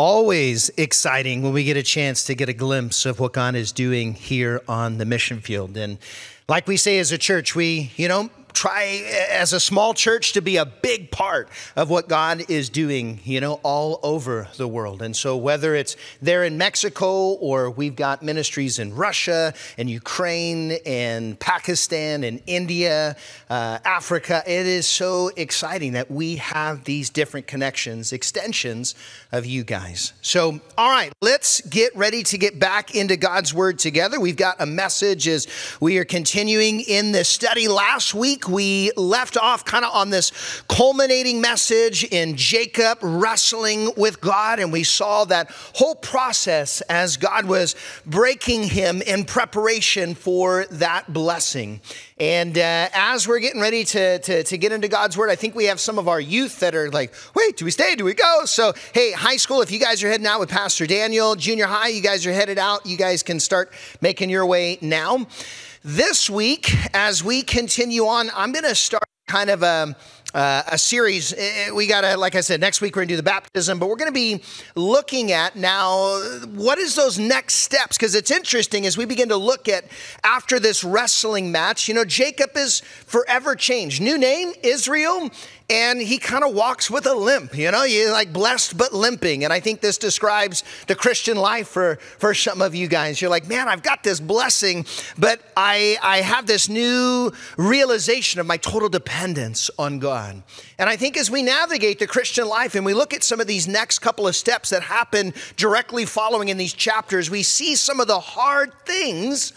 always exciting when we get a chance to get a glimpse of what God is doing here on the mission field. And like we say as a church, we, you know, try as a small church to be a big part of what God is doing, you know, all over the world. And so whether it's there in Mexico or we've got ministries in Russia and Ukraine and Pakistan and India, uh, Africa, it is so exciting that we have these different connections, extensions of you guys. So, all right, let's get ready to get back into God's word together. We've got a message as we are continuing in this study last week week we left off kind of on this culminating message in Jacob wrestling with God, and we saw that whole process as God was breaking him in preparation for that blessing. And uh, as we're getting ready to, to, to, get into God's word, I think we have some of our youth that are like, wait, do we stay? Do we go? So, hey, high school, if you guys are heading out with Pastor Daniel, junior high, you guys are headed out, you guys can start making your way now. This week, as we continue on, I'm going to start kind of a, uh, a series. We got to, like I said, next week we're going to do the baptism, but we're going to be looking at now what is those next steps? Because it's interesting as we begin to look at after this wrestling match, you know, Jacob is forever changed. New name, Israel and he kind of walks with a limp, you know, you're like blessed but limping. And I think this describes the Christian life for, for some of you guys. You're like, man, I've got this blessing, but I, I have this new realization of my total dependence on God. And I think as we navigate the Christian life and we look at some of these next couple of steps that happen directly following in these chapters, we see some of the hard things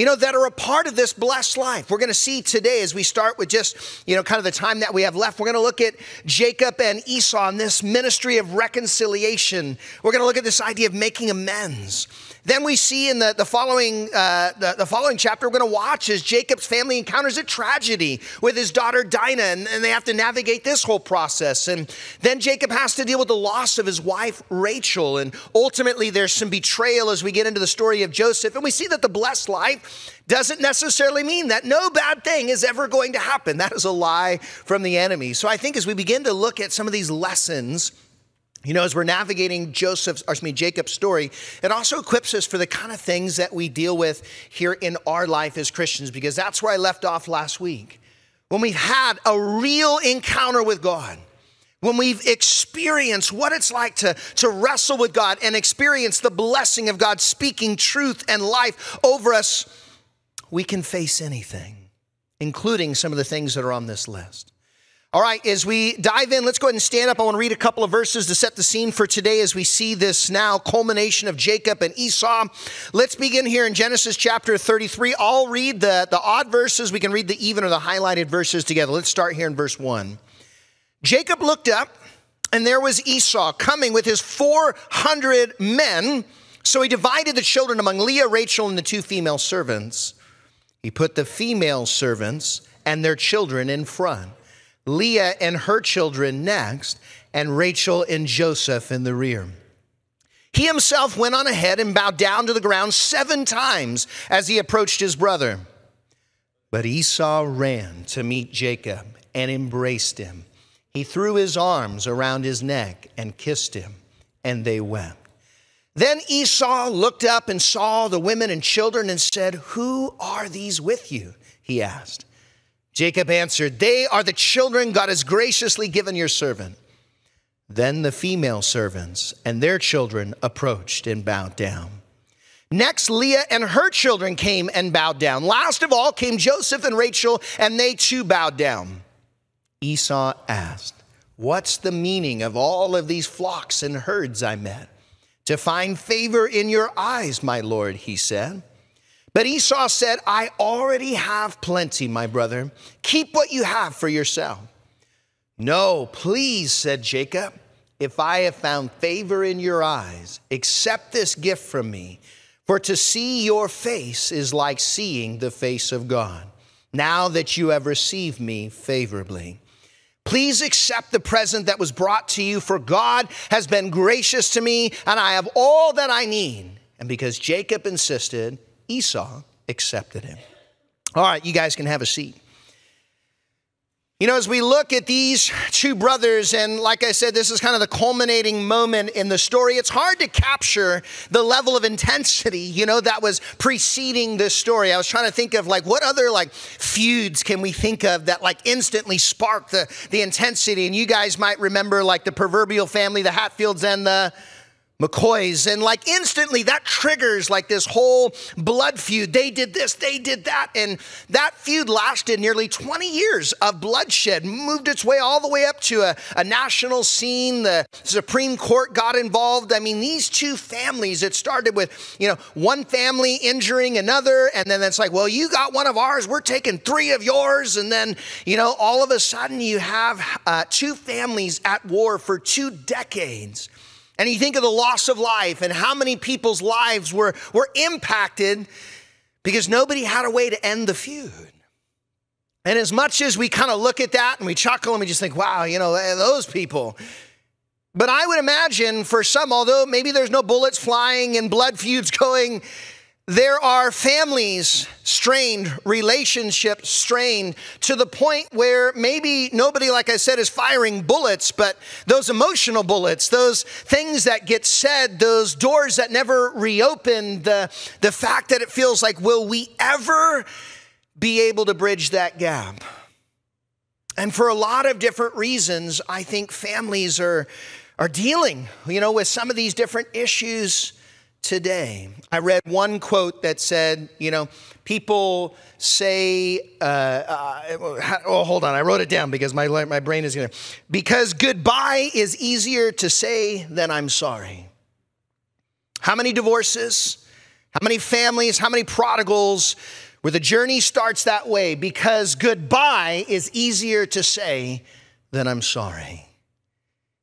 you know, that are a part of this blessed life. We're going to see today as we start with just, you know, kind of the time that we have left. We're going to look at Jacob and Esau and this ministry of reconciliation. We're going to look at this idea of making amends. Then we see in the, the, following, uh, the, the, following chapter, we're going to watch as Jacob's family encounters a tragedy with his daughter Dinah, and, and, they have to navigate this whole process. And then Jacob has to deal with the loss of his wife Rachel. And ultimately, there's some betrayal as we get into the story of Joseph. And we see that the blessed life doesn't necessarily mean that no bad thing is ever going to happen. That is a lie from the enemy. So I think as we begin to look at some of these lessons, you know, as we're navigating Joseph's, or excuse me, Jacob's story, it also equips us for the kind of things that we deal with here in our life as Christians, because that's where I left off last week. When we've had a real encounter with God, when we've experienced what it's like to, to wrestle with God and experience the blessing of God speaking truth and life over us, we can face anything, including some of the things that are on this list. All right, as we dive in, let's go ahead and stand up. I want to read a couple of verses to set the scene for today as we see this now culmination of Jacob and Esau. Let's begin here in Genesis chapter 33. I'll read the, the odd verses. We can read the even or the highlighted verses together. Let's start here in verse 1. Jacob looked up, and there was Esau coming with his 400 men. So he divided the children among Leah, Rachel, and the two female servants. He put the female servants and their children in front Leah and her children next, and Rachel and Joseph in the rear. He himself went on ahead and bowed down to the ground seven times as he approached his brother. But Esau ran to meet Jacob and embraced him. He threw his arms around his neck and kissed him, and they wept. Then Esau looked up and saw the women and children and said, Who are these with you? He asked. Jacob answered, They are the children God has graciously given your servant. Then the female servants and their children approached and bowed down. Next, Leah and her children came and bowed down. Last of all came Joseph and Rachel, and they too bowed down. Esau asked, What's the meaning of all of these flocks and herds I met? To find favor in your eyes, my Lord, he said. But Esau said, I already have plenty, my brother. Keep what you have for yourself. No, please, said Jacob. If I have found favor in your eyes, accept this gift from me. For to see your face is like seeing the face of God, now that you have received me favorably. Please accept the present that was brought to you, for God has been gracious to me, and I have all that I need. And because Jacob insisted, Esau accepted him. All right, you guys can have a seat. You know, as we look at these two brothers, and like I said, this is kind of the culminating moment in the story, it's hard to capture the level of intensity, you know, that was preceding this story. I was trying to think of like what other like feuds can we think of that like instantly spark the, the intensity. And you guys might remember like the proverbial family, the Hatfields and the McCoys. And like instantly that triggers like this whole blood feud. They did this, they did that. And that feud lasted nearly 20 years of bloodshed, moved its way all the way up to a, a national scene. The Supreme Court got involved. I mean, these two families, it started with, you know, one family injuring another. And then it's like, well, you got one of ours, we're taking three of yours. And then, you know, all of a sudden you have uh, two families at war for two decades. And you think of the loss of life and how many people's lives were, were impacted because nobody had a way to end the feud. And as much as we kind of look at that and we chuckle and we just think, wow, you know, eh, those people. But I would imagine for some, although maybe there's no bullets flying and blood feuds going, there are families strained, relationships strained to the point where maybe nobody, like I said, is firing bullets, but those emotional bullets, those things that get said, those doors that never reopen, the, the fact that it feels like, will we ever be able to bridge that gap? And for a lot of different reasons, I think families are, are dealing, you know, with some of these different issues today. I read one quote that said, you know, people say, uh, uh, oh, hold on, I wrote it down because my, my brain is gonna, because goodbye is easier to say than I'm sorry. How many divorces, how many families, how many prodigals where the journey starts that way because goodbye is easier to say than I'm sorry.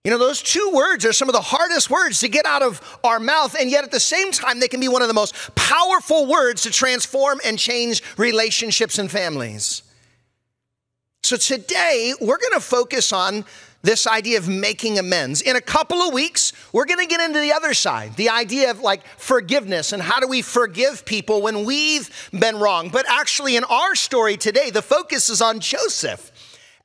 You know, those two words are some of the hardest words to get out of our mouth, and yet at the same time, they can be one of the most powerful words to transform and change relationships and families. So today, we're gonna focus on this idea of making amends. In a couple of weeks, we're gonna get into the other side, the idea of like forgiveness and how do we forgive people when we've been wrong. But actually, in our story today, the focus is on Joseph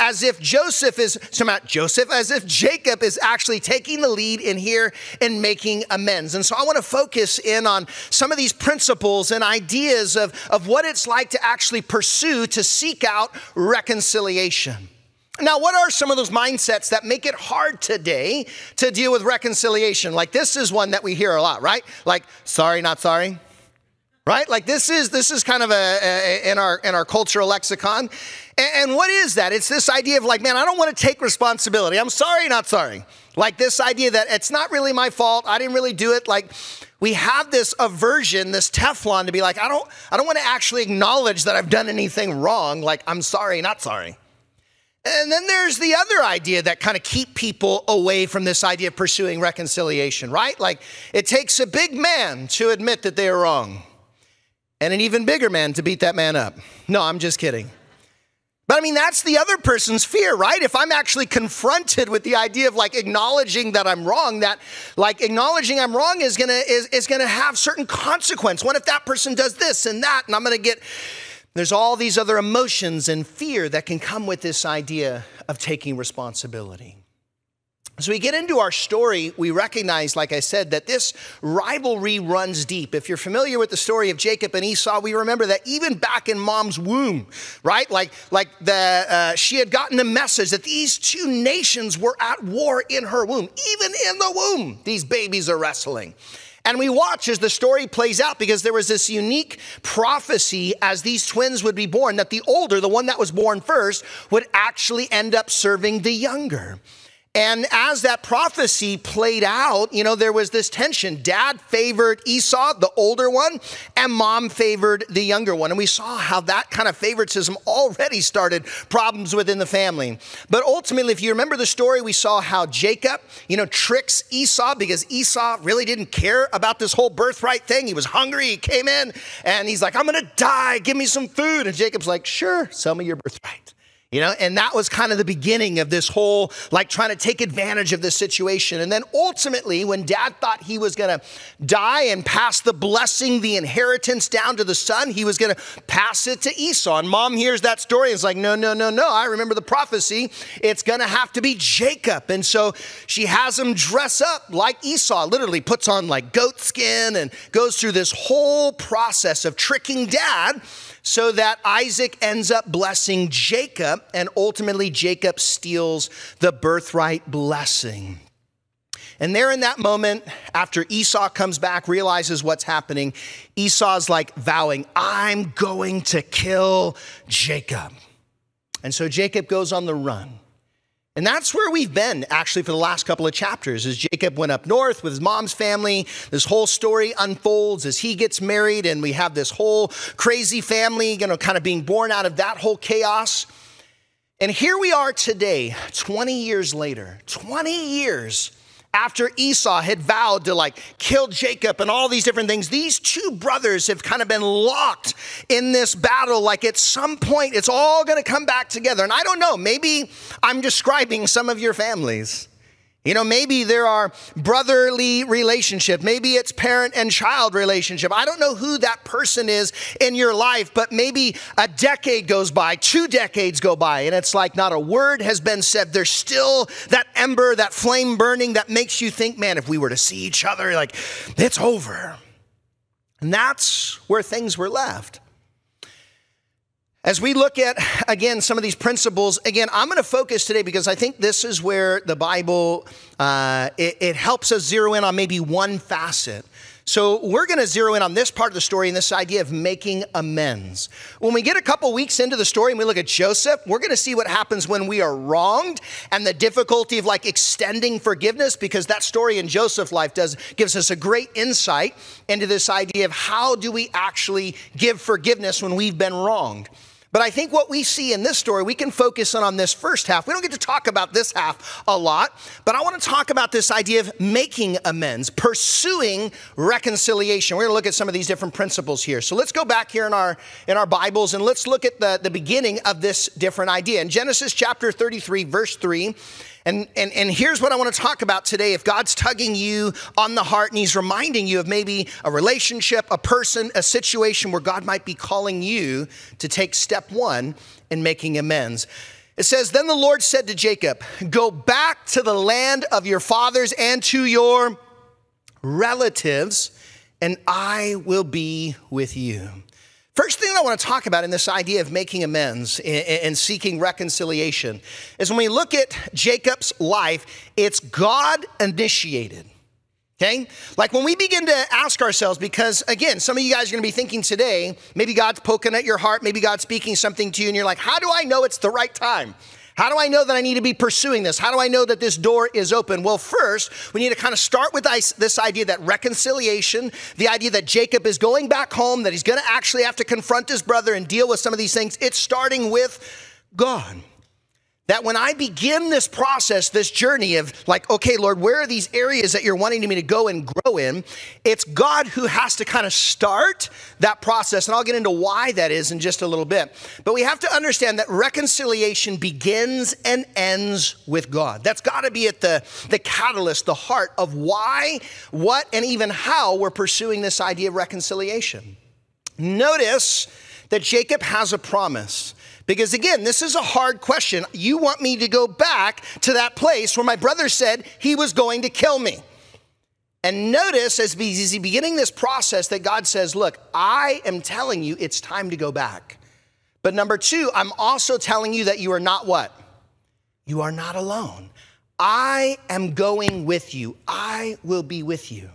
as if Joseph is, not Joseph, as if Jacob is actually taking the lead in here and making amends. And so I want to focus in on some of these principles and ideas of, of what it's like to actually pursue, to seek out reconciliation. Now, what are some of those mindsets that make it hard today to deal with reconciliation? Like this is one that we hear a lot, right? Like, sorry, not sorry right like this is this is kind of a, a, in our in our cultural lexicon and what is that? It's this idea of like, man, I don't want to take responsibility. I'm sorry, not sorry. Like this idea that it's not really my fault. I didn't really do it. Like we have this aversion, this Teflon to be like, I don't, I don't want to actually acknowledge that I've done anything wrong. Like I'm sorry, not sorry. And then there's the other idea that kind of keep people away from this idea of pursuing reconciliation, right? Like it takes a big man to admit that they are wrong and an even bigger man to beat that man up. No, I'm just kidding. But I mean, that's the other person's fear, right? If I'm actually confronted with the idea of like acknowledging that I'm wrong, that like acknowledging I'm wrong is gonna is, is gonna have certain consequence. What if that person does this and that, and I'm gonna get there's all these other emotions and fear that can come with this idea of taking responsibility. As we get into our story, we recognize, like I said, that this rivalry runs deep. If you're familiar with the story of Jacob and Esau, we remember that even back in mom's womb, right? Like, like the, uh, she had gotten a message that these two nations were at war in her womb. Even in the womb, these babies are wrestling. And we watch as the story plays out because there was this unique prophecy as these twins would be born that the older, the one that was born first, would actually end up serving the younger. And as that prophecy played out, you know, there was this tension. Dad favored Esau, the older one, and mom favored the younger one. And we saw how that kind of favoritism already started problems within the family. But ultimately, if you remember the story, we saw how Jacob, you know, tricks Esau because Esau really didn't care about this whole birthright thing. He was hungry. He came in and he's like, I'm going to die. Give me some food. And Jacob's like, sure, sell me your birthright. You know, and that was kind of the beginning of this whole like trying to take advantage of this situation. And then ultimately, when dad thought he was gonna die and pass the blessing, the inheritance down to the son, he was gonna pass it to Esau. And mom hears that story and is like, no, no, no, no. I remember the prophecy. It's gonna have to be Jacob. And so she has him dress up like Esau, literally puts on like goat skin and goes through this whole process of tricking dad so that Isaac ends up blessing Jacob, and ultimately Jacob steals the birthright blessing. And there in that moment, after Esau comes back, realizes what's happening, Esau's like vowing, I'm going to kill Jacob. And so Jacob goes on the run. And that's where we've been actually for the last couple of chapters. As Jacob went up north with his mom's family, this whole story unfolds as he gets married, and we have this whole crazy family, you know, kind of being born out of that whole chaos. And here we are today, 20 years later, 20 years after Esau had vowed to like kill Jacob and all these different things, these two brothers have kind of been locked in this battle. Like at some point, it's all going to come back together. And I don't know, maybe I'm describing some of your families. You know, maybe there are brotherly relationship. Maybe it's parent and child relationship. I don't know who that person is in your life, but maybe a decade goes by, two decades go by, and it's like not a word has been said. There's still that ember, that flame burning that makes you think, man, if we were to see each other, like, it's over. And that's where things were left. As we look at, again, some of these principles, again, I'm going to focus today because I think this is where the Bible, uh, it, it helps us zero in on maybe one facet. So we're going to zero in on this part of the story and this idea of making amends. When we get a couple weeks into the story and we look at Joseph, we're going to see what happens when we are wronged and the difficulty of like extending forgiveness because that story in Joseph's life does gives us a great insight into this idea of how do we actually give forgiveness when we've been wronged. But I think what we see in this story, we can focus on, on this first half. We don't get to talk about this half a lot, but I want to talk about this idea of making amends, pursuing reconciliation. We're going to look at some of these different principles here. So let's go back here in our in our Bibles and let's look at the, the beginning of this different idea. In Genesis chapter 33, verse 3, and, and, and here's what I want to talk about today. If God's tugging you on the heart and He's reminding you of maybe a relationship, a person, a situation where God might be calling you to take step one in making amends. It says, Then the Lord said to Jacob, Go back to the land of your fathers and to your relatives, and I will be with you. First thing I want to talk about in this idea of making amends and seeking reconciliation is when we look at Jacob's life, it's God initiated. Okay? Like when we begin to ask ourselves, because again, some of you guys are gonna be thinking today, maybe God's poking at your heart, maybe God's speaking something to you, and you're like, how do I know it's the right time? How do I know that I need to be pursuing this? How do I know that this door is open? Well, first, we need to kind of start with this idea that reconciliation, the idea that Jacob is going back home, that he's going to actually have to confront his brother and deal with some of these things. It's starting with God that when I begin this process, this journey of like, okay, Lord, where are these areas that you're wanting me to go and grow in? It's God who has to kind of start that process. And I'll get into why that is in just a little bit. But we have to understand that reconciliation begins and ends with God. That's got to be at the, the catalyst, the heart of why, what, and even how we're pursuing this idea of reconciliation. Notice that Jacob has a promise. Because again, this is a hard question. You want me to go back to that place where my brother said he was going to kill me. And notice as he's beginning this process that God says, Look, I am telling you it's time to go back. But number two, I'm also telling you that you are not what? You are not alone. I am going with you, I will be with you.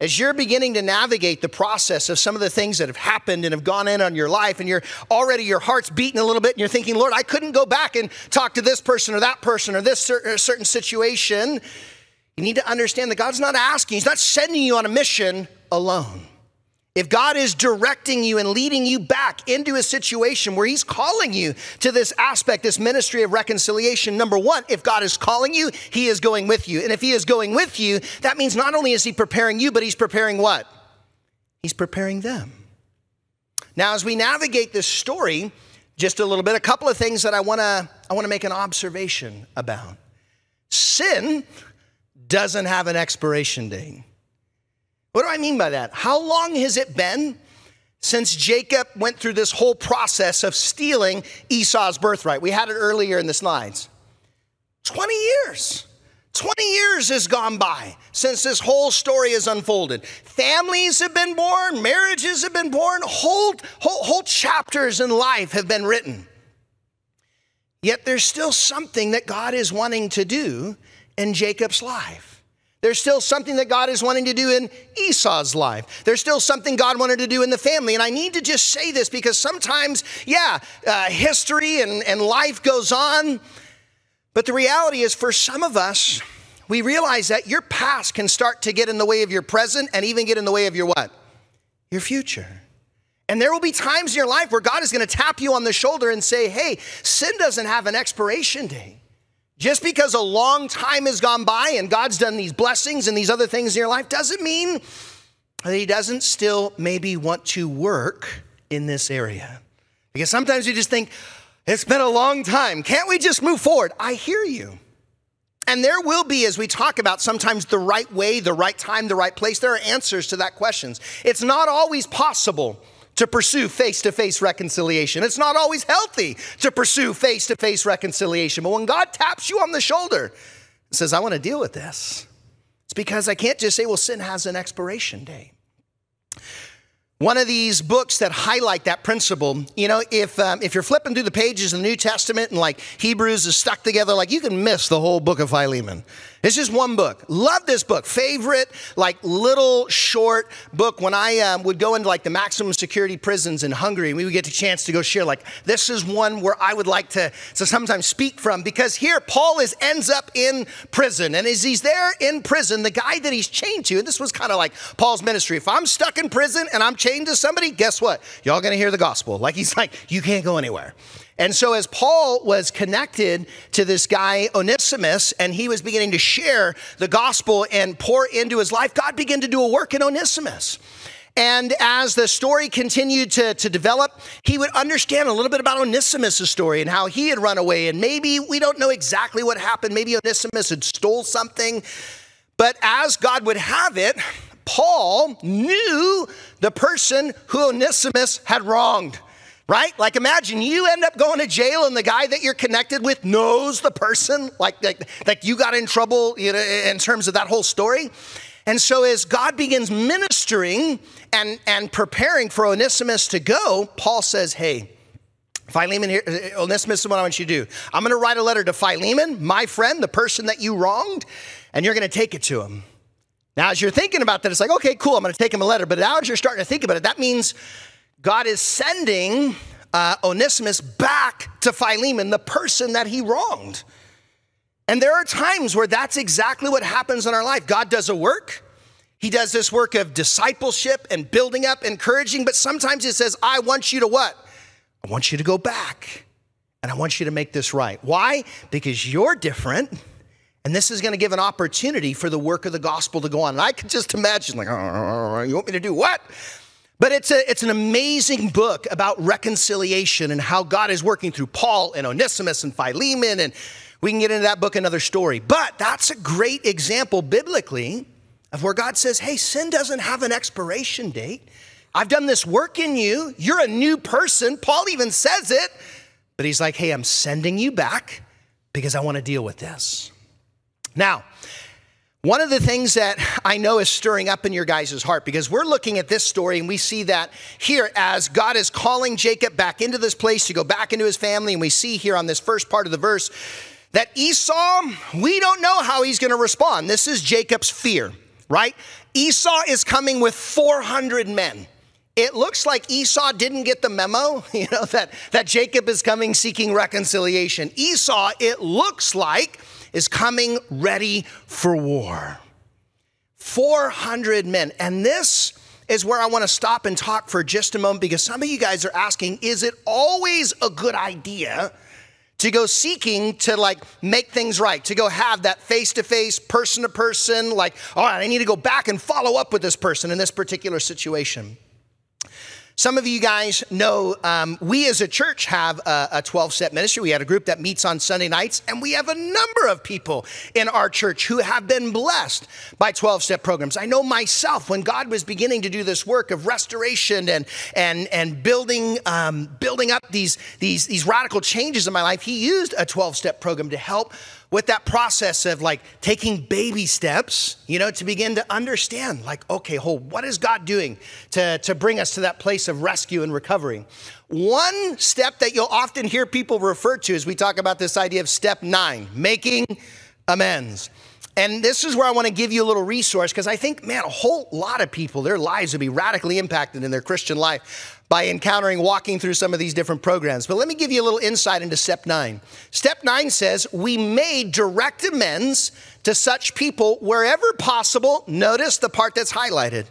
As you're beginning to navigate the process of some of the things that have happened and have gone in on your life, and you're already, your heart's beating a little bit, and you're thinking, Lord, I couldn't go back and talk to this person or that person or this certain situation. You need to understand that God's not asking, He's not sending you on a mission alone. If God is directing you and leading you back into a situation where He's calling you to this aspect, this ministry of reconciliation, number one, if God is calling you, He is going with you. And if He is going with you, that means not only is He preparing you, but He's preparing what? He's preparing them. Now, as we navigate this story, just a little bit. A couple of things that I wanna, I wanna make an observation about. Sin doesn't have an expiration date. What do I mean by that? How long has it been since Jacob went through this whole process of stealing Esau's birthright? We had it earlier in the slides. 20 years. 20 years has gone by since this whole story has unfolded. Families have been born, marriages have been born, whole, whole, whole chapters in life have been written. Yet there's still something that God is wanting to do in Jacob's life. There's still something that God is wanting to do in Esau's life. There's still something God wanted to do in the family. And I need to just say this because sometimes, yeah, uh, history and, and life goes on, but the reality is, for some of us, we realize that your past can start to get in the way of your present and even get in the way of your what? Your future. And there will be times in your life where God is going to tap you on the shoulder and say, hey, sin doesn't have an expiration date. Just because a long time has gone by and God's done these blessings and these other things in your life doesn't mean that He doesn't still maybe want to work in this area. Because sometimes you just think, it's been a long time. Can't we just move forward? I hear you. And there will be, as we talk about, sometimes the right way, the right time, the right place. There are answers to that questions. It's not always possible to pursue face to face reconciliation. It's not always healthy to pursue face to face reconciliation. But when God taps you on the shoulder and says, I want to deal with this, it's because I can't just say, well, sin has an expiration date. One of these books that highlight that principle, you know, if um, if you're flipping through the pages of the New Testament and like Hebrews is stuck together, like you can miss the whole book of Philemon. It's just one book. Love this book. Favorite, like little short book. When I um, would go into like the maximum security prisons in Hungary, we would get a chance to go share. Like this is one where I would like to, to sometimes speak from because here Paul is ends up in prison, and as he's there in prison, the guy that he's chained to, and this was kind of like Paul's ministry. If I'm stuck in prison and I'm chained to somebody, guess what? Y'all gonna hear the gospel. Like he's like, you can't go anywhere. And so, as Paul was connected to this guy, Onesimus, and he was beginning to share the gospel and pour into his life, God began to do a work in Onesimus. And as the story continued to, to develop, he would understand a little bit about Onesimus' story and how he had run away. And maybe we don't know exactly what happened. Maybe Onesimus had stole something. But as God would have it, Paul knew the person who Onesimus had wronged right? Like imagine you end up going to jail and the guy that you're connected with knows the person, like, like, like you got in trouble you know, in terms of that whole story. And so as God begins ministering and, and preparing for Onesimus to go, Paul says, hey, Philemon here, uh, Onesimus is what I want you to do. I'm going to write a letter to Philemon, my friend, the person that you wronged, and you're going to take it to him. Now, as you're thinking about that, it's like, okay, cool, I'm going to take him a letter. But now as you're starting to think about it, that means God is sending uh, Onesimus back to Philemon, the person that he wronged. And there are times where that's exactly what happens in our life. God does a work. He does this work of discipleship and building up, encouraging, but sometimes He says, I want you to what? I want you to go back and I want you to make this right. Why? Because you're different. And this is going to give an opportunity for the work of the gospel to go on. And I can just imagine, like, oh, you want me to do what? But it's, a, it's an amazing book about reconciliation and how God is working through Paul and Onesimus and Philemon. And we can get into that book another story. But that's a great example biblically of where God says, hey, sin doesn't have an expiration date. I've done this work in you. You're a new person. Paul even says it. But he's like, hey, I'm sending you back because I want to deal with this. Now, one of the things that I know is stirring up in your guys' heart, because we're looking at this story and we see that here as God is calling Jacob back into this place to go back into his family. And we see here on this first part of the verse that Esau, we don't know how he's going to respond. This is Jacob's fear, right? Esau is coming with 400 men. It looks like Esau didn't get the memo, you know, that, that Jacob is coming seeking reconciliation. Esau, it looks like, is coming ready for war. 400 men. And this is where I want to stop and talk for just a moment because some of you guys are asking is it always a good idea to go seeking to like make things right, to go have that face to face, person to person, like, all right, I need to go back and follow up with this person in this particular situation? Some of you guys know um, we as a church have a 12 step ministry. We had a group that meets on Sunday nights, and we have a number of people in our church who have been blessed by 12 step programs. I know myself when God was beginning to do this work of restoration and, and, and building, um, building up these, these, these radical changes in my life, He used a 12 step program to help with that process of like taking baby steps, you know, to begin to understand, like, okay, hold, what is God doing to, to bring us to that place of rescue and recovery? One step that you'll often hear people refer to as we talk about this idea of step nine, making amends. And this is where I want to give you a little resource because I think, man, a whole lot of people, their lives would be radically impacted in their Christian life by encountering walking through some of these different programs. But let me give you a little insight into step nine. Step nine says, We made direct amends to such people wherever possible. Notice the part that's highlighted,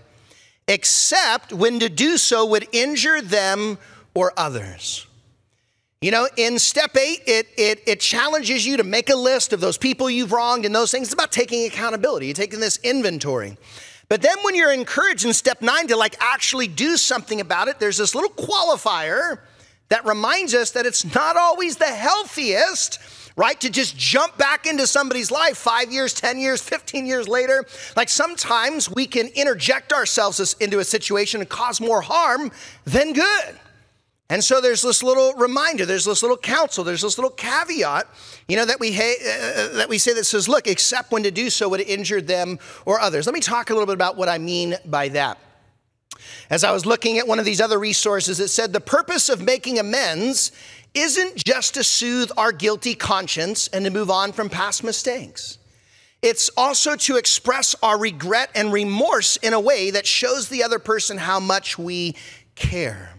except when to do so would injure them or others. You know, in step eight, it, it, it challenges you to make a list of those people you've wronged and those things. It's about taking accountability, you're taking this inventory. But then when you're encouraged in step nine to like actually do something about it, there's this little qualifier that reminds us that it's not always the healthiest right? To just jump back into somebody's life five years, 10 years, 15 years later. Like sometimes we can interject ourselves into a situation and cause more harm than good. And so there's this little reminder, there's this little counsel, there's this little caveat, you know, that we, ha- uh, that we say that says, look, except when to do so would injure them or others. Let me talk a little bit about what I mean by that. As I was looking at one of these other resources, it said the purpose of making amends isn't just to soothe our guilty conscience and to move on from past mistakes. It's also to express our regret and remorse in a way that shows the other person how much we care.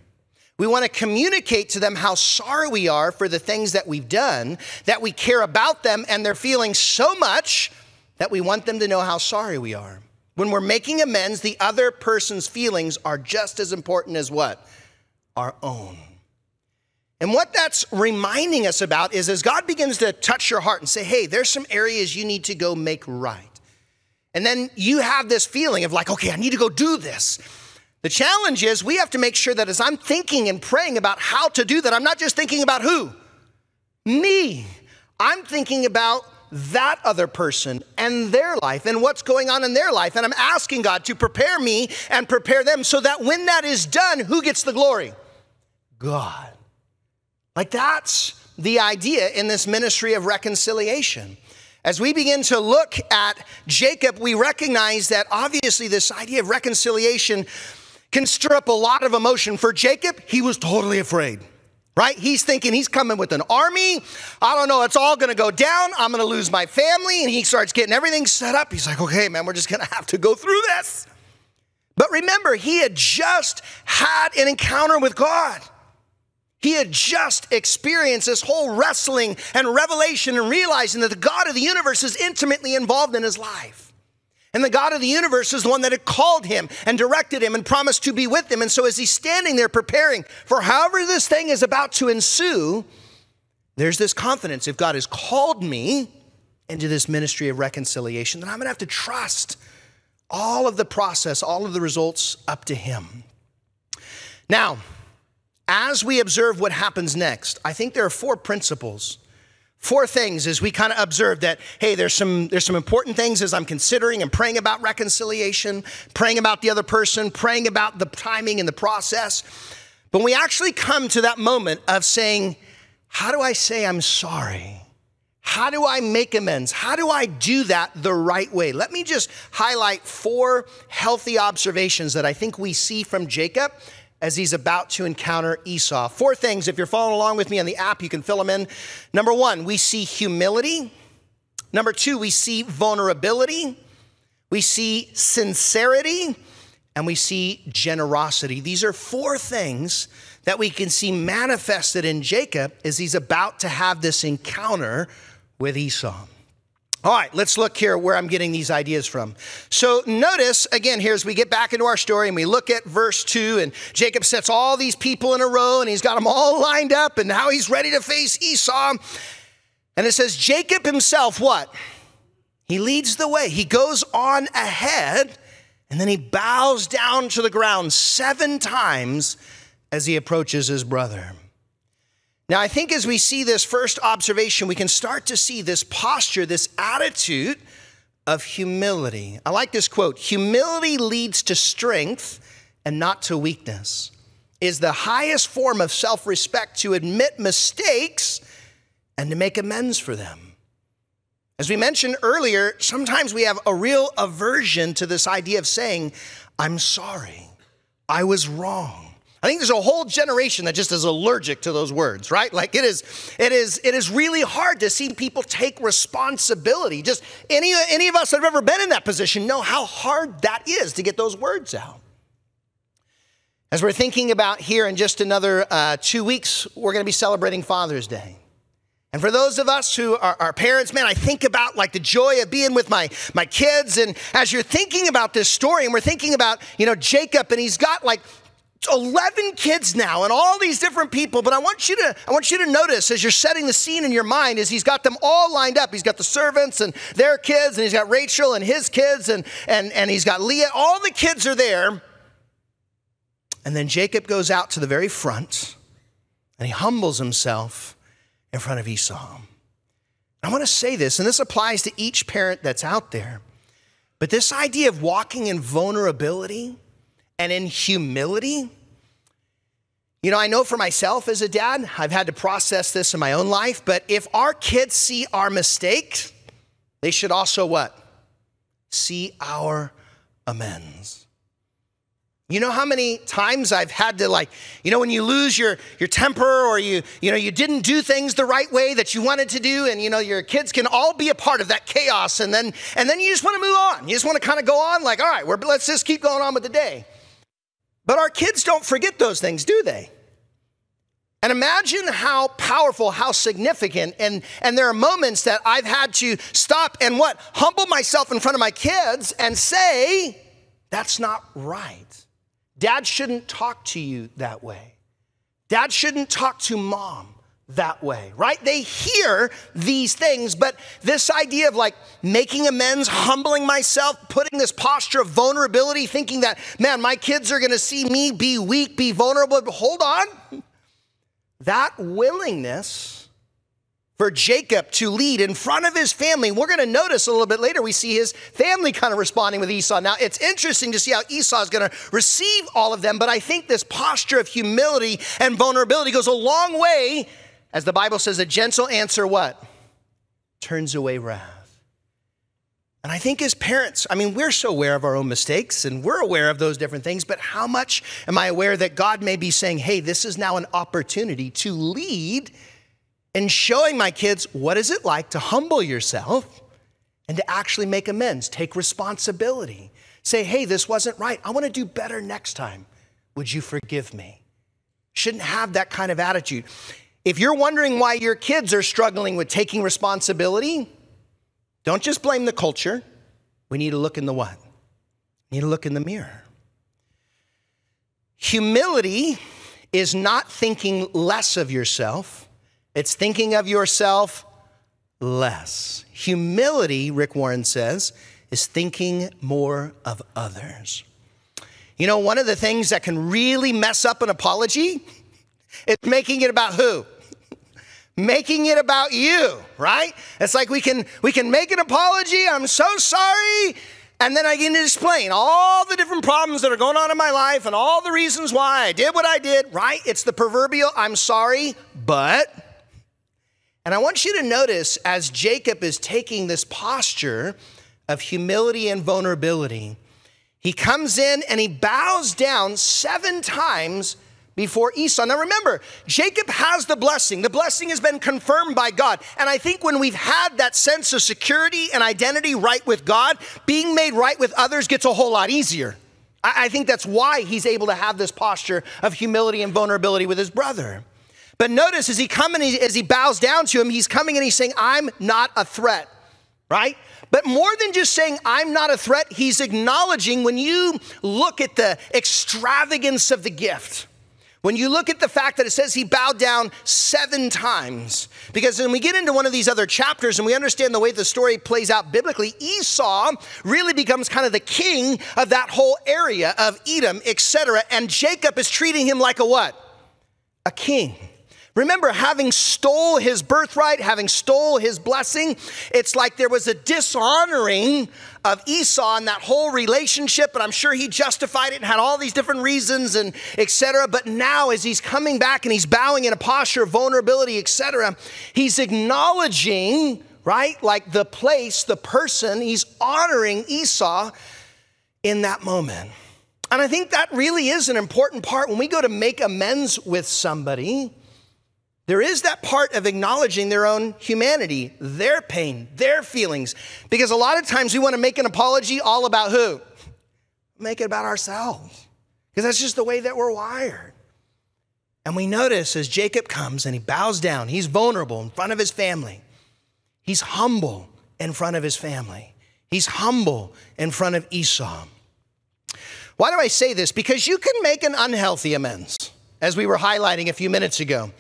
We want to communicate to them how sorry we are for the things that we've done, that we care about them and their feelings so much that we want them to know how sorry we are. When we're making amends, the other person's feelings are just as important as what? Our own. And what that's reminding us about is as God begins to touch your heart and say, hey, there's some areas you need to go make right. And then you have this feeling of like, okay, I need to go do this. The challenge is we have to make sure that as I'm thinking and praying about how to do that, I'm not just thinking about who? Me. I'm thinking about that other person and their life and what's going on in their life. And I'm asking God to prepare me and prepare them so that when that is done, who gets the glory? God. Like that's the idea in this ministry of reconciliation. As we begin to look at Jacob, we recognize that obviously this idea of reconciliation can stir up a lot of emotion. For Jacob, he was totally afraid, right? He's thinking he's coming with an army. I don't know, it's all gonna go down. I'm gonna lose my family. And he starts getting everything set up. He's like, okay, man, we're just gonna have to go through this. But remember, he had just had an encounter with God. He had just experienced this whole wrestling and revelation and realizing that the God of the universe is intimately involved in his life. And the God of the universe is the one that had called him and directed him and promised to be with him. And so, as he's standing there preparing for however this thing is about to ensue, there's this confidence if God has called me into this ministry of reconciliation, then I'm gonna have to trust all of the process, all of the results up to him. Now, as we observe what happens next, I think there are four principles four things as we kind of observe that hey there's some there's some important things as i'm considering and praying about reconciliation praying about the other person praying about the timing and the process. But when we actually come to that moment of saying how do i say i'm sorry? How do i make amends? How do i do that the right way? Let me just highlight four healthy observations that i think we see from jacob as he's about to encounter Esau. Four things, if you're following along with me on the app, you can fill them in. Number one, we see humility. Number two, we see vulnerability. We see sincerity. And we see generosity. These are four things that we can see manifested in Jacob as he's about to have this encounter with Esau. All right, let's look here where I'm getting these ideas from. So notice again here as we get back into our story and we look at verse 2 and Jacob sets all these people in a row and he's got them all lined up and now he's ready to face Esau. And it says Jacob himself what? He leads the way. He goes on ahead And then he bows down to the ground seven times as he approaches his brother. Now, I think as we see this first observation, we can start to see this posture, this attitude of humility. I like this quote Humility leads to strength and not to weakness, is the highest form of self respect to admit mistakes and to make amends for them. As we mentioned earlier, sometimes we have a real aversion to this idea of saying, I'm sorry, I was wrong. I think there's a whole generation that just is allergic to those words, right? Like it is, it is, it is really hard to see people take responsibility. Just any, any of us that have ever been in that position know how hard that is to get those words out. As we're thinking about here in just another uh, two weeks, we're going to be celebrating Father's Day. And for those of us who are, are, parents, man, I think about like the joy of being with my, my kids. And as you're thinking about this story, and we're thinking about, you know, Jacob, and he's got like 11 kids now and all these different people but i want you to i want you to notice as you're setting the scene in your mind is he's got them all lined up. He's got the servants and their kids and he's got rachel and his kids and and and he's got leah. All the kids are there. And then jacob goes out to the very front and he humbles himself in front of Esau. I want to say this, and this applies to each parent that's out there, but this idea of walking in vulnerability and in humility, you know, I know for myself as a dad, I've had to process this in my own life, but if our kids see our mistakes, they should also what? See our amends. You know how many times I've had to like, you know, when you lose your, your temper or you, you know, you didn't do things the right way that you wanted to do, and you know, your kids can all be a part of that chaos, and then and then you just want to move on. You just want to kind of go on, like, all right, we're, let's just keep going on with the day. But our kids don't forget those things, do they? And imagine how powerful, how significant, and, and there are moments that I've had to stop and what? Humble myself in front of my kids and say, that's not right. Dad shouldn't talk to you that way. Dad shouldn't talk to mom that way, right? They hear these things, but this idea of like making amends, humbling myself, putting this posture of vulnerability, thinking that, man, my kids are gonna see me be weak, be vulnerable. Hold on. That willingness for Jacob to lead in front of his family. We're going to notice a little bit later, we see his family kind of responding with Esau. Now, it's interesting to see how Esau is going to receive all of them, but I think this posture of humility and vulnerability goes a long way, as the Bible says, a gentle answer what? Turns away wrath. And I think as parents, I mean, we're so aware of our own mistakes and we're aware of those different things, but how much am I aware that God may be saying, hey, this is now an opportunity to lead and showing my kids what is it like to humble yourself and to actually make amends, take responsibility. Say, hey, this wasn't right. I want to do better next time. Would you forgive me? Shouldn't have that kind of attitude. If you're wondering why your kids are struggling with taking responsibility, don't just blame the culture. We need to look in the what? We need to look in the mirror. Humility is not thinking less of yourself it's thinking of yourself less. Humility, Rick Warren says, is thinking more of others. You know, one of the things that can really mess up an apology is making it about who? Making it about you, right? It's like we can we can make an apology, I'm so sorry, and then I can explain all the different problems that are going on in my life and all the reasons why I did what I did, right? It's the proverbial I'm sorry, but and I want you to notice as Jacob is taking this posture of humility and vulnerability, he comes in and he bows down seven times before Esau. Now remember, Jacob has the blessing. The blessing has been confirmed by God. And I think when we've had that sense of security and identity right with God, being made right with others gets a whole lot easier. I think that's why he's able to have this posture of humility and vulnerability with his brother. But notice as he comes and he, as he bows down to him, he's coming and he's saying, I'm not a threat, right? But more than just saying, I'm not a threat, he's acknowledging when you look at the extravagance of the gift, When you look at the fact that it says he bowed down seven times, because when we get into one of these other chapters and we understand the way the story plays out biblically, Esau really becomes kind of the king of that whole area of Edom, etc. And Jacob is treating him like a what? A king. Remember, having stole his birthright, having stole his blessing, it's like there was a dishonoring of Esau and that whole relationship, but I'm sure he justified it and had all these different reasons and etc. But now, as he's coming back and he's bowing in a posture of vulnerability, etc., he's acknowledging, right, like the place, the person, he's honoring Esau in that moment. And I think that really is an important part when we go to make amends with somebody there is that part of acknowledging their own humanity, their pain, their feelings. Because a lot of times we want to make an apology all about who? Make it about ourselves. Because that's just the way that we're wired. And we notice as Jacob comes and he bows down, he's vulnerable in front of his family. He's humble in front of his family. He's humble in front of Esau. Why do I say this? Because you can make an unhealthy amends, as we were highlighting a few minutes ago.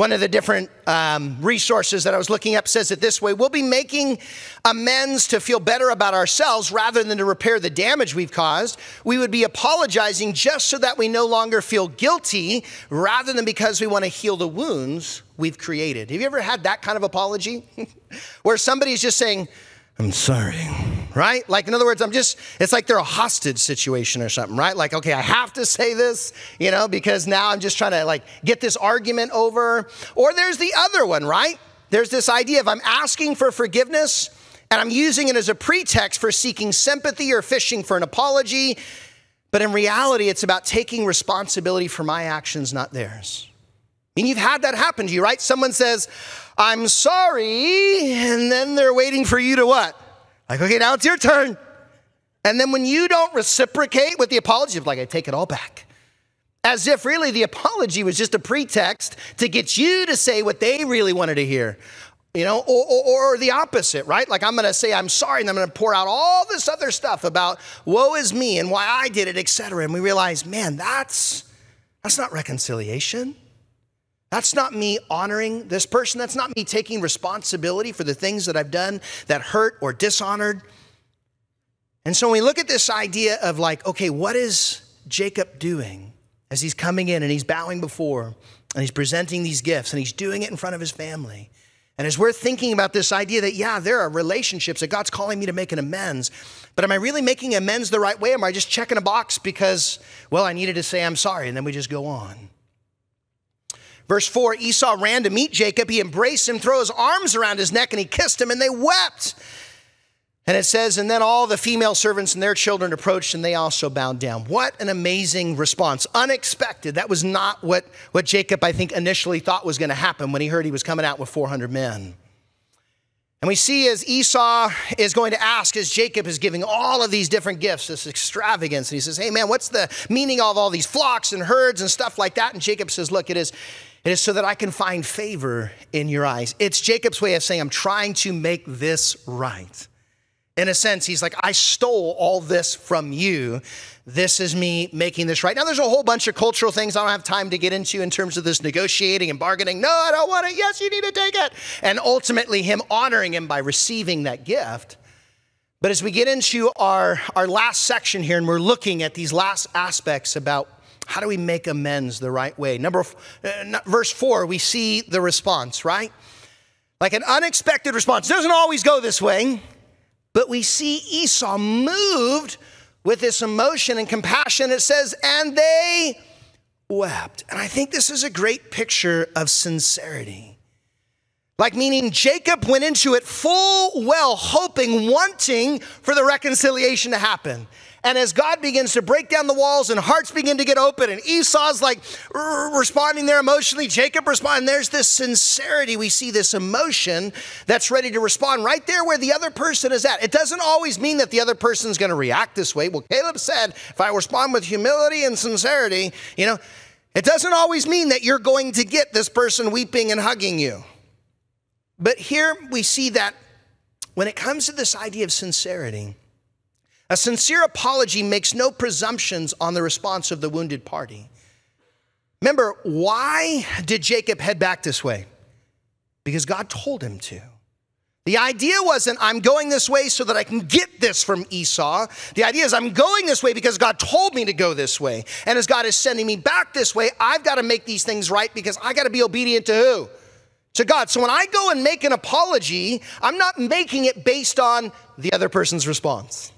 One of the different um, resources that I was looking up says it this way We'll be making amends to feel better about ourselves rather than to repair the damage we've caused. We would be apologizing just so that we no longer feel guilty rather than because we want to heal the wounds we've created. Have you ever had that kind of apology? Where somebody's just saying, I'm sorry, right? Like, in other words, I'm just, it's like they're a hostage situation or something, right? Like, okay, I have to say this, you know, because now I'm just trying to like get this argument over. Or there's the other one, right? There's this idea of I'm asking for forgiveness and I'm using it as a pretext for seeking sympathy or fishing for an apology. But in reality, it's about taking responsibility for my actions, not theirs. And you've had that happen to you, right? Someone says, I'm sorry. And then they're waiting for you to what? Like, okay, now it's your turn. And then when you don't reciprocate with the apology, like, I take it all back. As if really the apology was just a pretext to get you to say what they really wanted to hear. You know, or, or, or the opposite, right? Like I'm gonna say I'm sorry, and I'm gonna pour out all this other stuff about woe is me and why I did it, etc. And we realize, man, that's that's not reconciliation. That's not me honoring this person. That's not me taking responsibility for the things that I've done that hurt or dishonored. And so when we look at this idea of like, okay, what is Jacob doing as he's coming in and he's bowing before and he's presenting these gifts and he's doing it in front of his family? And as we're thinking about this idea that, yeah, there are relationships that God's calling me to make an amends, but am I really making amends the right way? Am I just checking a box because, well, I needed to say I'm sorry and then we just go on? Verse 4 Esau ran to meet Jacob. He embraced him, threw his arms around his neck, and he kissed him, and they wept. And it says, and then all the female servants and their children approached, and they also bowed down. What an amazing response. Unexpected. That was not what, what Jacob, I think, initially thought was going to happen when he heard he was coming out with 400 men. And we see as Esau is going to ask, as Jacob is giving all of these different gifts, this extravagance, and he says, Hey man, what's the meaning of all these flocks and herds and stuff like that? And Jacob says, Look, it is it is so that I can find favor in your eyes. It's Jacob's way of saying, I'm trying to make this right. In a sense, he's like, I stole all this from you. This is me making this right. Now, there's a whole bunch of cultural things I don't have time to get into in terms of this negotiating and bargaining. No, I don't want it. Yes, you need to take it. And ultimately, him honoring him by receiving that gift. But as we get into our, our last section here, and we're looking at these last aspects about how do we make amends the right way? Number uh, verse 4, we see the response, right? Like an unexpected response. It doesn't always go this way, but we see Esau moved with this emotion and compassion. It says, and they wept. And I think this is a great picture of sincerity. Like, meaning Jacob went into it full well, hoping, wanting for the reconciliation to happen. And as God begins to break down the walls and hearts begin to get open, and Esau's like responding there emotionally, Jacob responding, there's this sincerity. We see this emotion that's ready to respond right there where the other person is at. It doesn't always mean that the other person's going to react this way. Well, Caleb said, if I respond with humility and sincerity, you know, it doesn't always mean that you're going to get this person weeping and hugging you. But here we see that when it comes to this idea of sincerity, a sincere apology makes no presumptions on the response of the wounded party. Remember, why did Jacob head back this way? Because God told him to. The idea wasn't, I'm going this way so that I can get this from Esau. The idea is, I'm going this way because God told me to go this way. And as God is sending me back this way, I've got to make these things right because I got to be obedient to who? To God. So when I go and make an apology, I'm not making it based on the other person's response.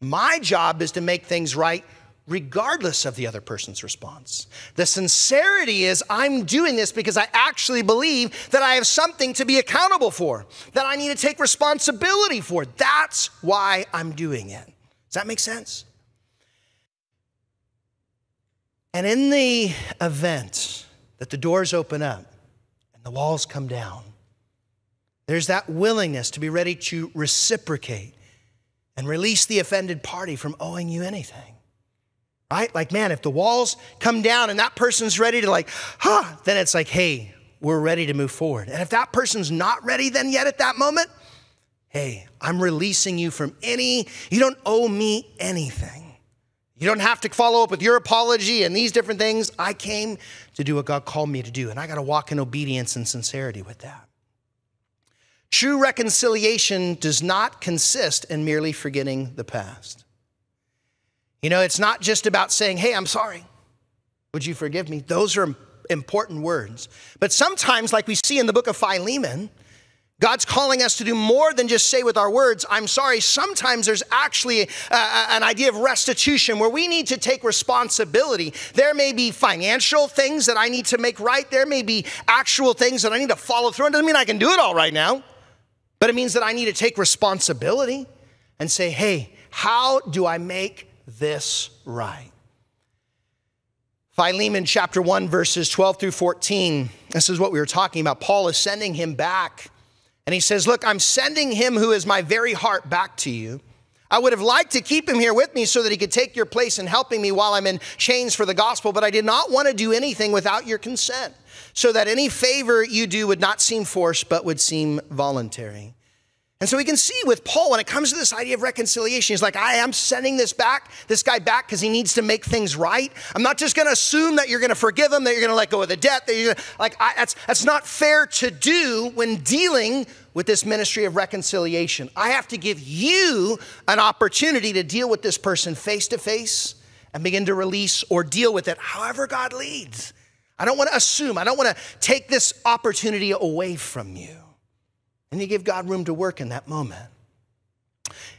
My job is to make things right regardless of the other person's response. The sincerity is I'm doing this because I actually believe that I have something to be accountable for, that I need to take responsibility for. That's why I'm doing it. Does that make sense? And in the event that the doors open up and the walls come down, there's that willingness to be ready to reciprocate and release the offended party from owing you anything right? Like, man, if the walls come down and that person's ready to, like, huh, then it's like, hey, we're ready to move forward. And if that person's not ready then yet at that moment, hey, I'm releasing you from any, you don't owe me anything. You don't have to follow up with your apology and these different things. I came to do what God called me to do, and I got to walk in obedience and sincerity with that. True reconciliation does not consist in merely forgetting the past. You know, it's not just about saying, hey, I'm sorry. Would you forgive me? Those are important words. But sometimes, like we see in the book of Philemon, God's calling us to do more than just say with our words, I'm sorry. Sometimes there's actually an idea of restitution where we need to take responsibility. There may be financial things that I need to make right. There may be actual things that I need to follow through. It doesn't mean I can do it all right now, but it means that I need to take responsibility and say, hey, how do I make this right. Philemon chapter 1, verses 12 through 14. This is what we were talking about. Paul is sending him back. And he says, Look, I'm sending him who is my very heart back to you. I would have liked to keep him here with me so that he could take your place in helping me while I'm in chains for the gospel, but I did not want to do anything without your consent, so that any favor you do would not seem forced, but would seem voluntary. And so we can see with Paul when it comes to this idea of reconciliation, he's like, I am sending this back, this guy back because he needs to make things right. I'm not just going to assume that you're going to forgive him, that you're going to let go of the debt. That you're gonna, like I, that's that's not fair to do when dealing with this ministry of reconciliation. I have to give you an opportunity to deal with this person face to face and begin to release or deal with it however God leads. I don't want to assume. I don't want to take this opportunity away from you. And you give God room to work in that moment.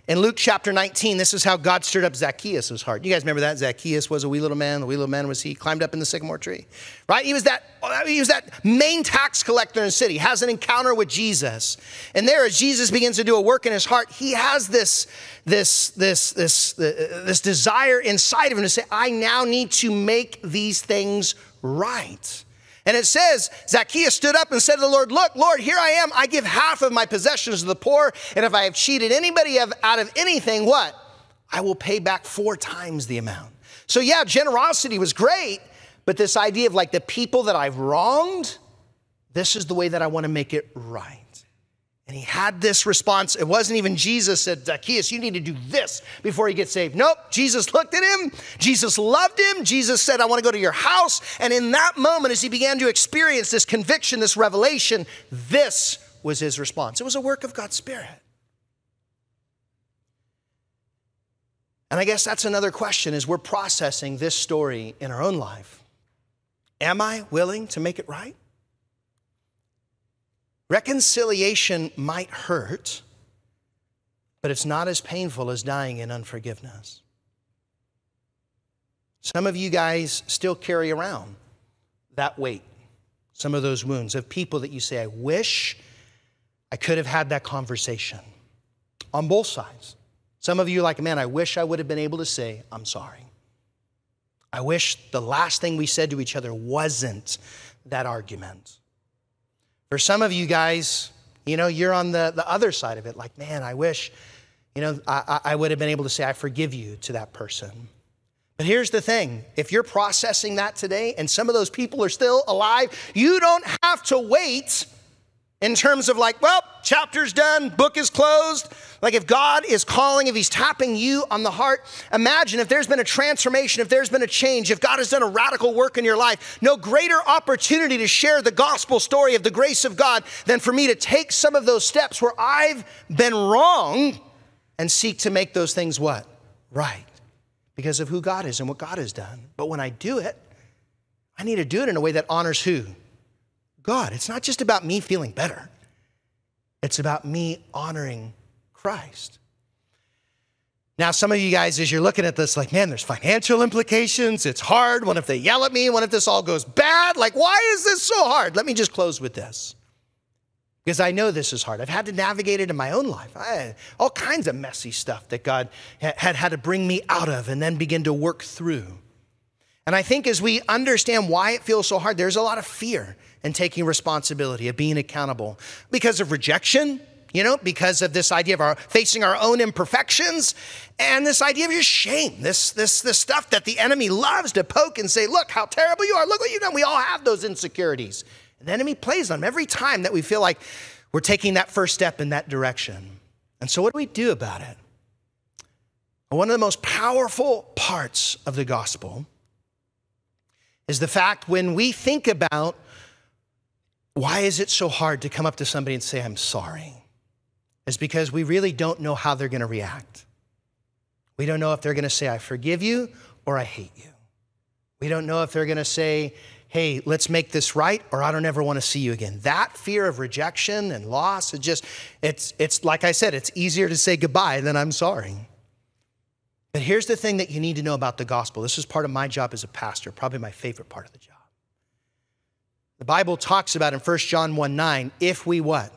In Luke chapter 19, this is how God stirred up Zacchaeus' heart. You guys remember that? Zacchaeus was a wee little man. The wee little man was he climbed up in the sycamore tree, right? He was that, he was that main tax collector in the city, has an encounter with Jesus. And there, as Jesus begins to do a work in his heart, he has this, this, this, this, uh, this desire inside of him to say, I now need to make these things right. And it says, Zacchaeus stood up and said to the Lord, Look, Lord, here I am. I give half of my possessions to the poor. And if I have cheated anybody out of anything, what? I will pay back four times the amount. So, yeah, generosity was great, but this idea of like the people that I've wronged, this is the way that I want to make it right. And he had this response. It wasn't even Jesus said, Zacchaeus, you need to do this before you get saved. Nope. Jesus looked at him. Jesus loved him. Jesus said, I want to go to your house. And in that moment, as he began to experience this conviction, this revelation, this was his response. It was a work of God's Spirit. And I guess that's another question as we're processing this story in our own life. Am I willing to make it right? Reconciliation might hurt, but it's not as painful as dying in unforgiveness. Some of you guys still carry around that weight, some of those wounds of people that you say, I wish I could have had that conversation on both sides. Some of you like, man, I wish I would have been able to say, I'm sorry. I wish the last thing we said to each other wasn't that argument. For some of you guys, you know, you're on the, the other side of it, like, man, I wish, you know, I, I would have been able to say, I forgive you to that person. But here's the thing if you're processing that today and some of those people are still alive, you don't have to wait in terms of like, well, chapter's done, book is closed. Like if God is calling, if He's tapping you on the heart, imagine if there's been a transformation, if there's been a change, if God has done a radical work in your life, no greater opportunity to share the gospel story of the grace of God than for me to take some of those steps where I've been wrong and seek to make those things what? Right. Because of who God is and what God has done. But when I do it, I need to do it in a way that honors who? God. It's not just about me feeling better, it's about me honoring Christ. Now, some of you guys, as you're looking at this, like, man, there's financial implications. It's hard. What if they yell at me? What if this all goes bad? Like, why is this so hard? Let me just close with this. Because I know this is hard. I've had to navigate it in my own life. All kinds of messy stuff that God had had to bring me out of and then begin to work through. And I think as we understand why it feels so hard, there's a lot of fear and taking responsibility, of being accountable because of rejection, you know, because of this idea of our facing our own imperfections and this idea of just shame, this, this, this stuff that the enemy loves to poke and say, look how terrible you are, look what you've done. We all have those insecurities. And the enemy plays on them every time that we feel like we're taking that first step in that direction. And so, what do we do about it? One of the most powerful parts of the gospel is the fact when we think about why is it so hard to come up to somebody and say, I'm sorry? Is because we really don't know how they're going to react. We don't know if they're going to say, I forgive you or I hate you. We don't know if they're going to say, hey, let's make this right, or I don't ever want to see you again. That fear of rejection and loss, it just, it's, it's like I said, it's easier to say goodbye than I'm sorry. But here's the thing that you need to know about the gospel. This is part of my job as a pastor, probably my favorite part of the job. The Bible talks about in 1 John 1 9, if we what?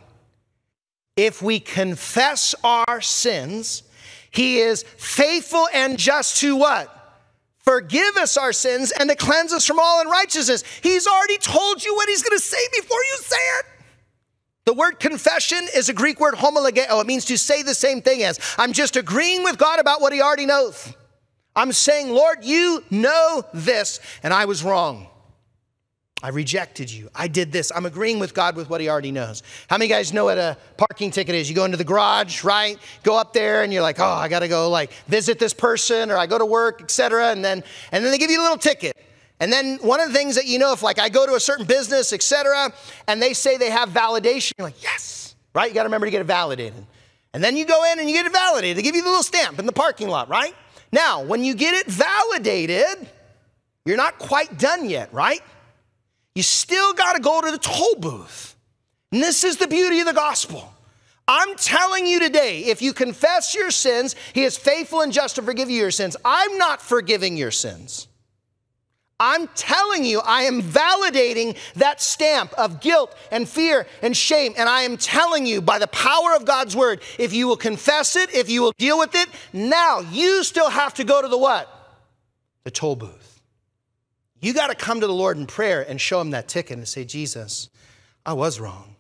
If we confess our sins, he is faithful and just to what? Forgive us our sins and to cleanse us from all unrighteousness. He's already told you what he's going to say before you say it. The word confession is a Greek word homologeo. It means to say the same thing as. I'm just agreeing with God about what he already knows. I'm saying, Lord, you know this, and I was wrong. I rejected you. I did this. I'm agreeing with God with what he already knows. How many guys know what a parking ticket is? You go into the garage, right? Go up there and you're like, "Oh, I got to go like visit this person or I go to work, etc." And then and then they give you a little ticket. And then one of the things that you know if like I go to a certain business, etc., and they say they have validation, you're like, "Yes." Right? You got to remember to get it validated. And then you go in and you get it validated. They give you the little stamp in the parking lot, right? Now, when you get it validated, you're not quite done yet, right? You still got to go to the toll booth. And this is the beauty of the gospel. I'm telling you today, if you confess your sins, He is faithful and just to forgive you your sins. I'm not forgiving your sins. I'm telling you, I am validating that stamp of guilt and fear and shame. And I am telling you, by the power of God's word, if you will confess it, if you will deal with it, now you still have to go to the what? The toll booth. You got to come to the Lord in prayer and show him that ticket and say, Jesus, I was wrong.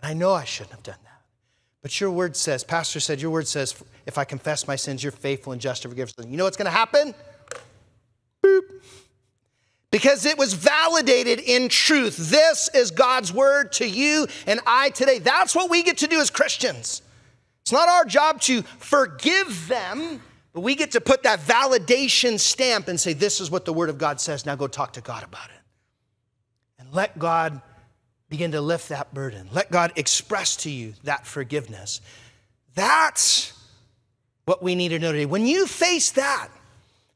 And I know I shouldn't have done that. But your word says, Pastor said, your word says, if I confess my sins, you're faithful and just to forgive. You know what's going to happen? Boop. Because it was validated in truth. This is God's word to you and I today. That's what we get to do as Christians. It's not our job to forgive them, but we get to put that validation stamp and say, This is what the Word of God says. Now go talk to God about it. And let God begin to lift that burden. Let God express to you that forgiveness. That's what we need to know today. When you face that,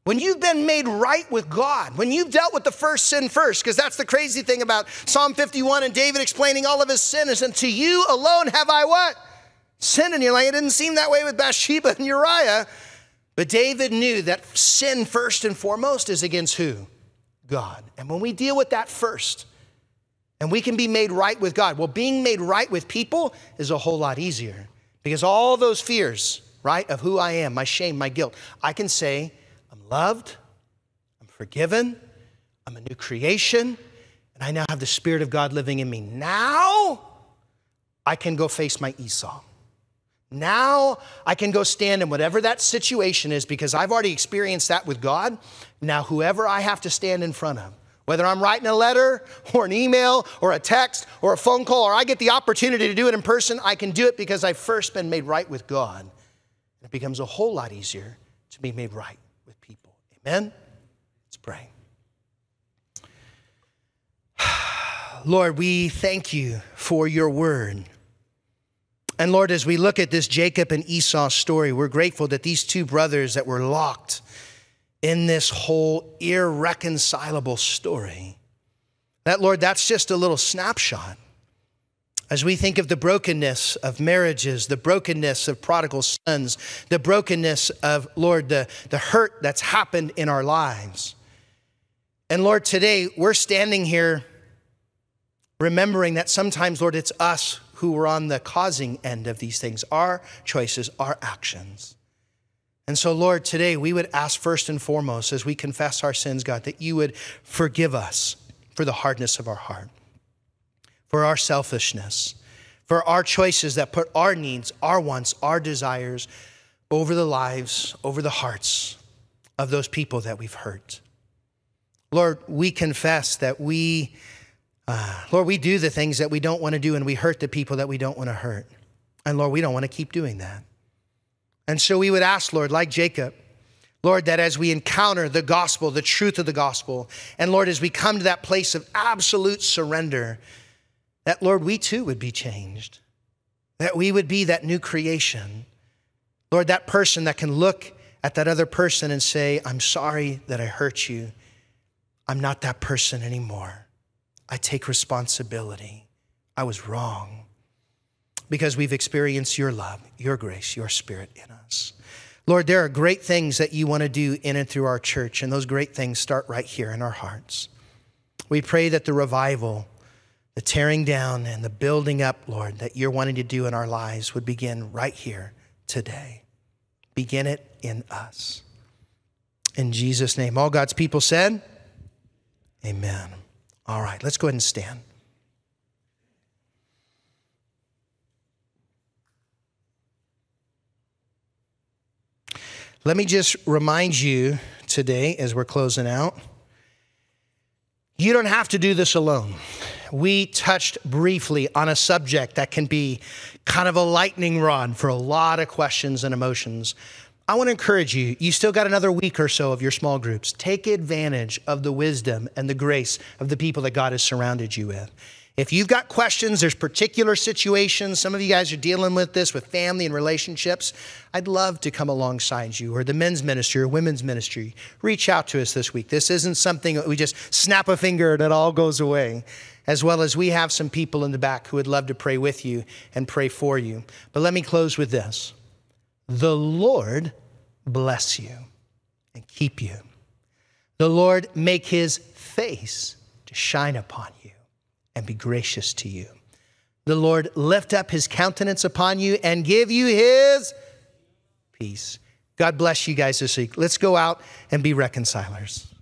when you've been made right with God, when you've dealt with the first sin first, because that's the crazy thing about Psalm 51 and David explaining all of his sin is, and to you alone have I what? And you're like, it didn't seem that way with Bathsheba and Uriah. But David knew that sin, first and foremost, is against who? God. And when we deal with that first, and we can be made right with God, well, being made right with people is a whole lot easier because all those fears, right, of who I am, my shame, my guilt, I can say, I'm loved, I'm forgiven, I'm a new creation, and I now have the Spirit of God living in me. Now I can go face my Esau. Now I can go stand in whatever that situation is because I've already experienced that with God. Now, whoever I have to stand in front of, Whether I'm writing a letter or an email or a text or a phone call or I get the opportunity to do it in person, I can do it because I've first been made right with God. It becomes a whole lot easier to be made right with people. Amen? Let's pray. Lord, we thank you for your word. And Lord, as we look at this Jacob and Esau story, we're grateful that these two brothers that were locked in this whole irreconcilable story, that Lord, that's just a little snapshot. As we think of the brokenness of marriages, the brokenness of prodigal sons, the brokenness of, Lord, the, the hurt that's happened in our lives. And Lord, today we're standing here remembering that sometimes, Lord, it's us who were on the causing end of these things, our choices, our actions. And so, Lord, today we would ask first and foremost, as we confess our sins, God, that you would forgive us for the hardness of our heart, for our selfishness, for our choices that put our needs, our wants, our desires over the lives, over the hearts of those people that we've hurt. Lord, we confess that we uh, Lord, we do the things that we don't want to do and we hurt the people that we don't want to hurt. And Lord, we don't want to keep doing that. And so we would ask, Lord, like Jacob, Lord, that as we encounter the gospel, the truth of the gospel, and Lord, as we come to that place of absolute surrender, that Lord, we too would be changed, that we would be that new creation. Lord, that person that can look at that other person and say, I'm sorry that I hurt you. I'm not that person anymore. I take responsibility. I was wrong because we've experienced your love, your grace, your spirit in us. Lord, there are great things that you want to do in and through our church, and those great things start right here in our hearts. We pray that the revival, the tearing down, and the building up, Lord, that you're wanting to do in our lives would begin right here today. Begin it in us. In Jesus' name. All God's people said, Amen. All right, let's go ahead and stand. Let me just remind you today as we're closing out you don't have to do this alone. We touched briefly on a subject that can be kind of a lightning rod for a lot of questions and emotions. I want to encourage you, you still got another week or so of your small groups. Take advantage of the wisdom and the grace of the people that God has surrounded you with. If you've got questions, there's particular situations, some of you guys are dealing with this with family and relationships, I'd love to come alongside you or the men's ministry or women's ministry. Reach out to us this week. This isn't something we just snap a finger and it all goes away. As well as we have some people in the back who would love to pray with you and pray for you. But let me close with this. The Lord bless you and keep you. The Lord make his face to shine upon you and be gracious to you. The Lord lift up his countenance upon you and give you his peace. God bless you guys this week. Let's go out and be reconcilers.